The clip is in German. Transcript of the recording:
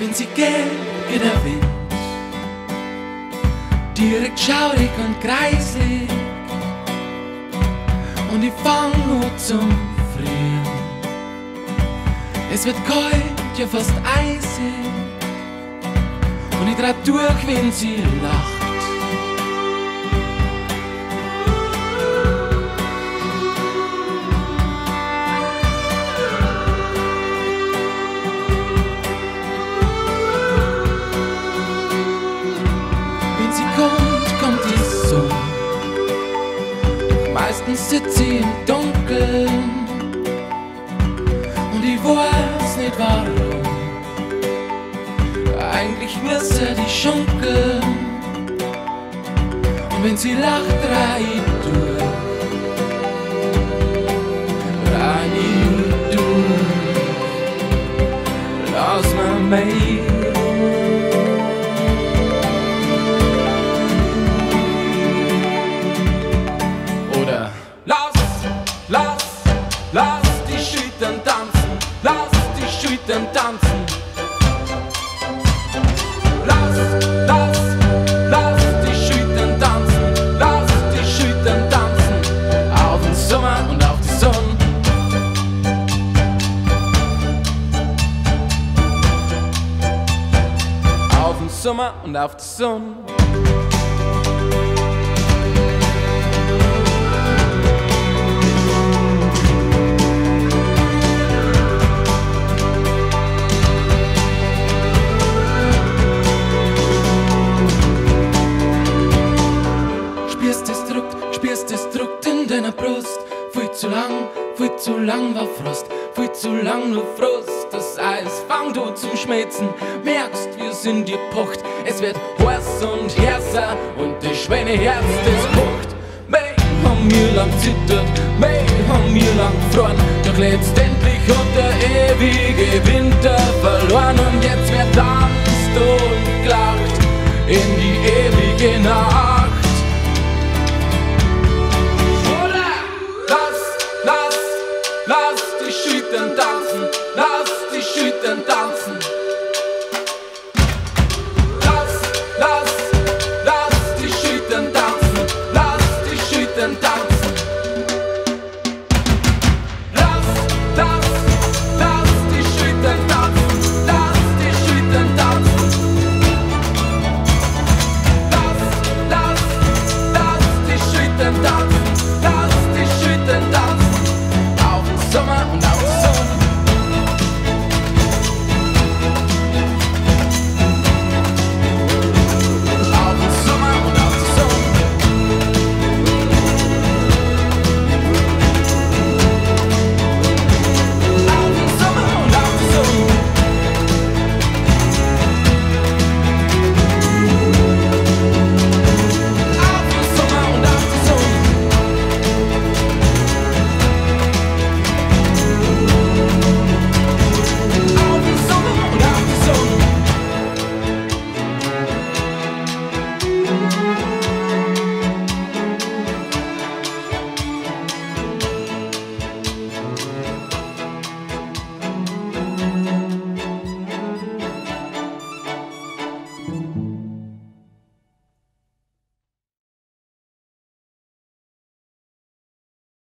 wenn sie geht, geht der Wind. Direkt schaurig und kreislig und ich fang nur zum Frieren. Es wird kalt, ja fast eisig und ich trat durch, wenn sie lacht. Meistens sitzt sie im Dunkeln und ich weiß nicht warum. Eigentlich müsste die schunkeln und wenn sie lacht, ich durch. Ich durch. Lass mal mehr. Die Schüttern tanzen, lass die Schüttern tanzen. Lass, lass, lass die Schüttern tanzen, lass die Schüttern tanzen. Auf den Sommer und auf die Sonne. Auf den Sommer und auf die Sonne. Zu lang, viel zu lang war Frost, viel zu lang nur Frust. Das Eis fang du zum Schmelzen, merkst, wir sind dir pocht. Es wird heiß und härter und das Schweineherz, das pocht. Mei, haben wir lang zittert, mei, haben wir lang gefroren. Doch letztendlich hat der ewige Winter verloren und jetzt wird tanzt und gelacht in die ewige Nacht. Lass, die Schüttern tanzen, lass die Schüttern tanzen.